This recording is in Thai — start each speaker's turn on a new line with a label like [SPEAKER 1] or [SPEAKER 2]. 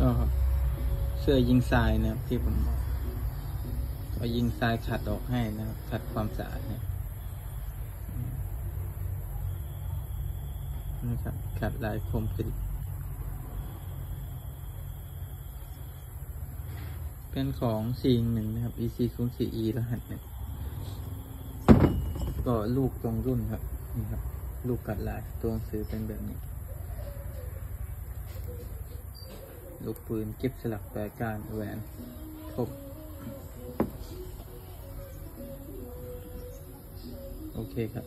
[SPEAKER 1] ก็เสื้อยิงทรายนะครับที่ผมบอกก็ยิงทรายขัดออกให้นะครับขัดความสะอาดนี่ยนะครับขัดลายคมกริบเป็นของซีงหนึ่งนะครับ EC 0 4 E รหัสเนี่ยก็ลูกตรงรุ่นครับนี่ครับ ลูกกัดลายตัวหนังสือเป็นแบบนี้ ลูกปืนเก็บสลักแปรการแหวนทบโอเคครับ